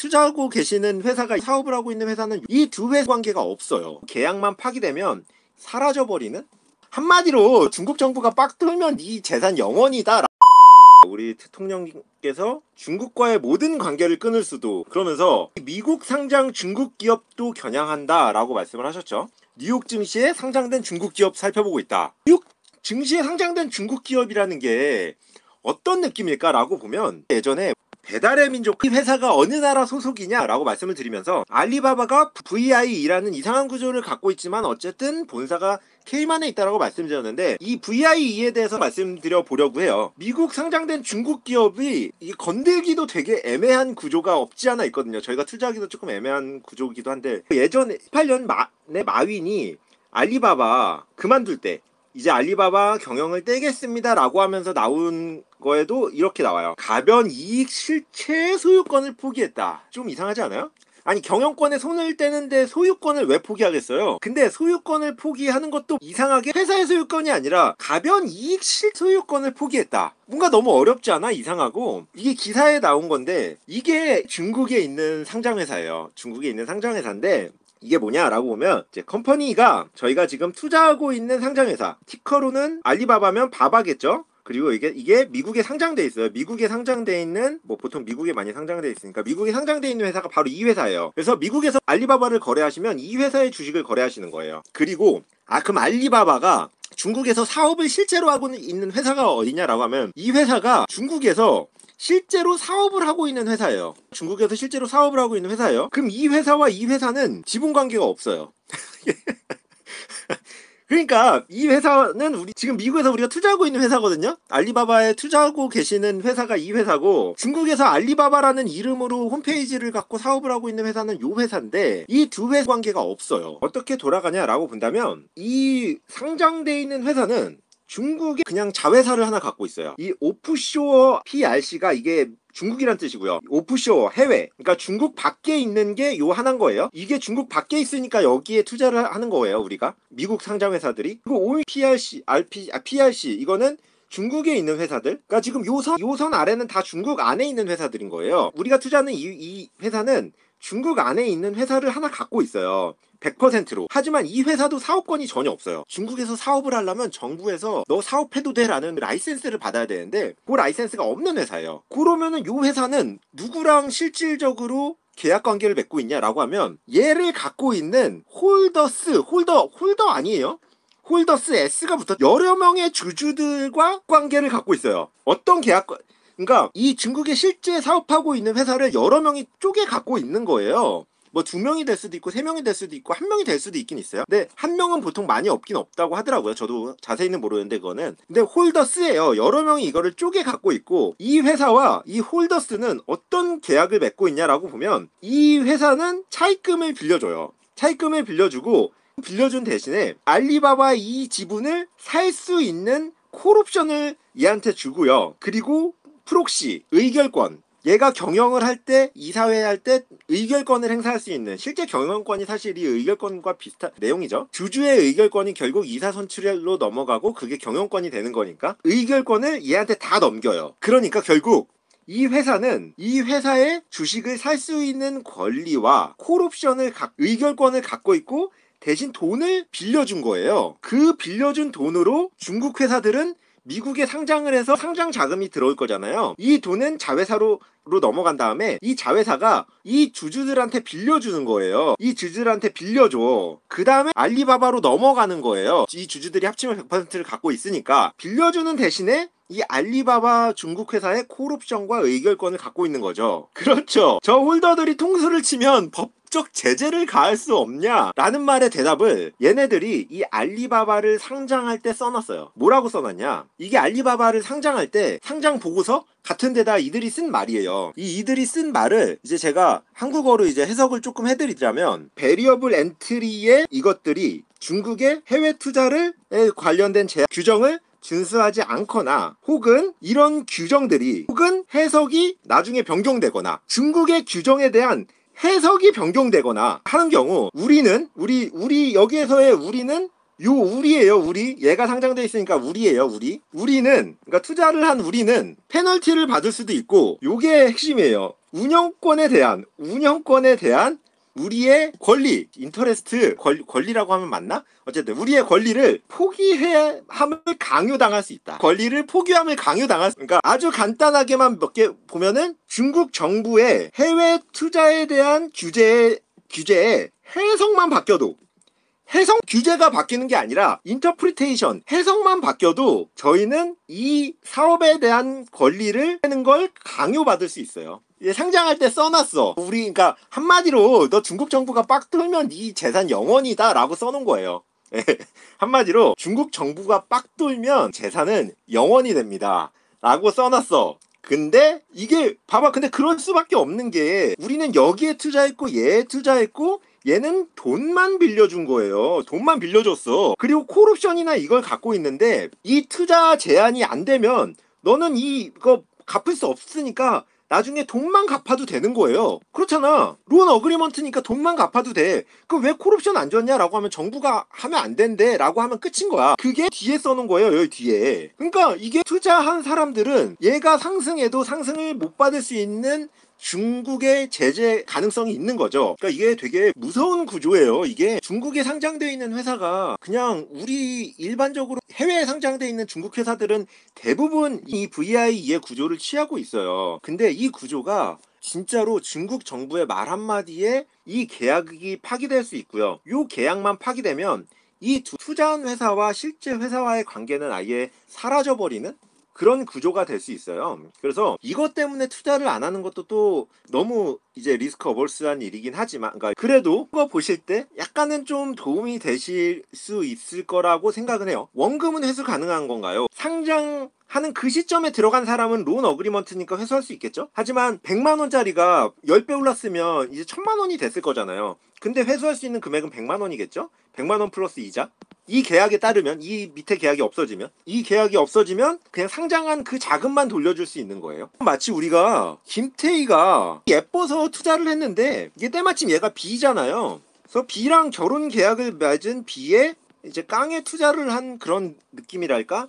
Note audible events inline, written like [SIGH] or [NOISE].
투자하고 계시는 회사가 사업을 하고 있는 회사는 이 두 회사 관계가 없어요. 계약만 파기되면 사라져버리는? 한마디로 중국 정부가 빡 틀면 이 재산 영원이다. 우리 대통령께서 중국과의 모든 관계를 끊을 수도 그러면서 미국 상장 중국 기업도 겨냥한다라고 말씀을 하셨죠. 뉴욕 증시에 상장된 중국 기업 살펴보고 있다. 뉴욕 증시에 상장된 중국 기업이라는 게 어떤 느낌일까라고 보면 예전에 배달의 민족 이 회사가 어느 나라 소속이냐라고 말씀을 드리면서 알리바바가 VIE라는 이상한 구조를 갖고 있지만 어쨌든 본사가 K만에 있다라고 말씀드렸는데 이 VIE에 대해서 말씀드려 보려고 해요. 미국 상장된 중국 기업이 이 건들기도 되게 애매한 구조가 없지 않아 있거든요. 저희가 투자하기도 조금 애매한 구조이기도 한데 예전에 18년 말에 마윈이 알리바바 그만둘 때 이제 알리바바 경영을 떼겠습니다라고 하면서 나온 거에도 이렇게 나와요. 가변 이익 실체 소유권을 포기했다. 좀 이상하지 않아요? 아니 경영권에 손을 떼는데 소유권을 왜 포기하겠어요? 근데 소유권을 포기하는 것도 이상하게 회사의 소유권이 아니라 가변 이익 실 소유권을 포기했다. 뭔가 너무 어렵지 않아? 이상하고 이게 기사에 나온 건데 이게 중국에 있는 상장회사예요. 중국에 있는 상장회사인데 이게 뭐냐라고 보면 이제 company가 저희가 지금 투자하고 있는 상장회사 ticker로는 알리바바면 바바겠죠. 그리고 이게 이게 미국에 상장돼 있어요. 미국에 상장돼 있는 뭐 보통 미국에 많이 상장돼 있으니까 미국에 상장돼 있는 회사가 바로 이 회사예요. 그래서 미국에서 알리바바를 거래하시면 이 회사의 주식을 거래하시는 거예요. 그리고 아 그럼 알리바바가 중국에서 사업을 실제로 하고 있는 회사가 어디냐라고 하면 이 회사가 중국에서 실제로 사업을 하고 있는 회사예요. 중국에서 실제로 사업을 하고 있는 회사예요. 그럼 이 회사와 이 회사는 지분 관계가 없어요. [LAUGHS] 그러니까 이 회사는 우리 지금 미국에서 우리가 투자하고 있는 회사거든요. 알리바바에 투자하고 계시는 회사가 이 회사고 중국에서 알리바바라는 이름으로 홈페이지를 갖고 사업을 하고 있는 회사는 요 회사인데 이 두 회사 관계가 없어요. 어떻게 돌아가냐라고 본다면 이 상장돼 있는 회사는 중국에 그냥 자회사를 하나 갖고 있어요. 이 오프쇼어 PRC가 이게 중국이란 뜻이고요. 오프쇼어 해외. 그러니까 중국 밖에 있는 게 요 하나인 거예요. 이게 중국 밖에 있으니까 여기에 투자를 하는 거예요. 우리가 미국 상장 회사들이. 그리고 오 PRC, RP, 아, PRC 이거는 중국에 있는 회사들. 그러니까 지금 요선 요선 아래는 다 중국 안에 있는 회사들인 거예요. 우리가 투자하는 이, 이 회사는 중국 안에 있는 회사를 하나 갖고 있어요. 100%로. 하지만 이 회사도 사업권이 전혀 없어요. 중국에서 사업을 하려면 정부에서 너 사업해도 돼라는 라이센스를 받아야 되는데 그 라이센스가 없는 회사예요. 그러면은 이 회사는 누구랑 실질적으로 계약 관계를 맺고 있냐라고 하면 얘를 갖고 있는 holders, holder, holder 아니에요? holders S가 붙어 여러 명의 주주들과 관계를 갖고 있어요. 어떤 계약 그러니까 이 중국에 실제 사업하고 있는 회사를 여러 명이 쪼개 갖고 있는 거예요. 뭐 두 명이 될 수도 있고 세 명이 될 수도 있고 한 명이 될 수도 있긴 있어요. 근데 한 명은 보통 많이 없긴 없다고 하더라고요. 저도 자세히는 모르는데 그거는. 근데 holders예요. 여러 명이 이거를 쪼개 갖고 있고 이 회사와 이 holders는 어떤 계약을 맺고 있냐라고 보면 이 회사는 차입금을 빌려줘요. 차입금을 빌려주고 빌려준 대신에 알리바바 이 지분을 살 수 있는 콜옵션을 얘한테 주고요. 그리고 proxy, 의결권. 얘가 경영을 할 때, 이사회 할 때 의결권을 행사할 수 있는 실제 경영권이 사실 이 의결권과 비슷한 내용이죠. 주주의 의결권이 결국 이사 선출로 넘어가고 그게 경영권이 되는 거니까 의결권을 얘한테 다 넘겨요. 그러니까 결국 이 회사는 이 회사의 주식을 살 수 있는 권리와 콜옵션을 각 의결권을 갖고 있고 대신 돈을 빌려준 거예요. 그 빌려준 돈으로 중국 회사들은 미국에 상장을 해서 상장 자금이 들어올 거잖아요. 이 돈은 자회사로 넘어간 다음에 이 자회사가 이 주주들한테 빌려주는 거예요. 이 주주들한테 빌려줘. 그 다음에 알리바바로 넘어가는 거예요. 이 주주들이 합치면 100%를 갖고 있으니까 빌려주는 대신에 이 알리바바 중국 회사의 콜옵션과 의결권을 갖고 있는 거죠. 그렇죠. 저 홀더들이 통수를 치면 법 법적 제재를 가할 수 없냐? 라는 말의 대답을 얘네들이 이 알리바바를 상장할 때 써놨어요. 뭐라고 써놨냐? 이게 알리바바를 상장할 때 상장 보고서 같은 데다 이들이 쓴 말이에요. 이 이들이 쓴 말을 이제 제가 한국어로 이제 해석을 조금 해드리자면 베리어블 엔트리의 이것들이 중국의 해외 투자를 관련된 제 규정을 준수하지 않거나 혹은 이런 규정들이 혹은 해석이 나중에 변경되거나 중국의 규정에 대한 해석이 변경되거나 하는 경우 우리는 우리 우리 여기에서의 우리는 요 우리예요 우리. 얘가 상장돼 있으니까 우리예요 우리. 우리는 그러니까 투자를 한 우리는 페널티를 받을 수도 있고 요게 핵심이에요. 운영권에 대한 운영권에 대한 우리의 권리, interest 권, 권리라고 하면 맞나? 어쨌든 우리의 권리를 포기함을 강요당할 수 있다. 권리를 포기함을 강요당할 수. 그러니까 아주 간단하게만 몇 개 보면은 중국 정부의 해외 투자에 대한 규제 규제의 해석만 바뀌어도 해석 규제가 바뀌는 게 아니라 interpretation 해석만 바뀌어도 저희는 이 사업에 대한 권리를 하는 걸 강요받을 수 있어요. 이제 상장할 때 써놨어. 우리 그러니까 한마디로 너 중국 정부가 빡 돌면 네 재산 0원이다라고 써놓은 거예요. [LAUGHS] 예. 한마디로 중국 정부가 빡 돌면 재산은 영원이 됩니다. 라고 써놨어. 근데 이게 봐봐 근데 그럴 수밖에 없는 게 우리는 여기에 투자했고 얘에 투자했고 얘는 돈만 빌려준 거예요. 돈만 빌려줬어. 그리고 콜옵션이나 이걸 갖고 있는데 이 투자 제한이 안 되면 너는 이거 갚을 수 없으니까 나중에 돈만 갚아도 되는 거예요. 그렇잖아. 론 어그리먼트니까 돈만 갚아도 돼. 그럼 왜 콜옵션 안 줬냐라고 하면 정부가 하면 안 된대 라고 하면 끝인 거야. 그게 뒤에 써놓은 거예요. 여기 뒤에. 그러니까 이게 투자한 사람들은 얘가 상승해도 상승을 못 받을 수 있는 중국의 제재 가능성이 있는 거죠. 그러니까 이게 되게 무서운 구조예요. 이게 중국에 상장되어 있는 회사가 그냥 우리 일반적으로 해외에 상장되어 있는 중국 회사들은 대부분 이 VIE의 구조를 취하고 있어요. 근데 이 구조가 진짜로 중국 정부의 말 한마디에 이 계약이 파기될 수 있고요. 이 계약만 파기되면 이 두- 투자한 회사와 실제 회사와의 관계는 아예 사라져버리는 그런 구조가 될 수 있어요. 그래서 이것 때문에 투자를 안 하는 것도 또 너무 이제 리스크 어벌스한 일이긴 하지만, 그러니까 그래도 그거 보실 때 약간은 좀 도움이 되실 수 있을 거라고 생각은 해요. 원금은 회수 가능한 건가요? 상장 하는 그 시점에 들어간 사람은 론 어그리먼트니까 회수할 수 있겠죠? 하지만 100만 원짜리가 10배 올랐으면 이제 1000만 원이 됐을 거잖아요. 근데 회수할 수 있는 금액은 100만 원이겠죠? 100만 원 플러스 이자? 이 계약에 따르면 이 밑에 계약이 없어지면 이 계약이 없어지면 그냥 상장한 그 자금만 돌려줄 수 있는 거예요. 마치 우리가 김태희가 예뻐서 투자를 했는데 이게 때마침 얘가 B잖아요. 그래서 B랑 결혼 계약을 맺은 B에 이제 깡에 투자를 한 그런 느낌이랄까?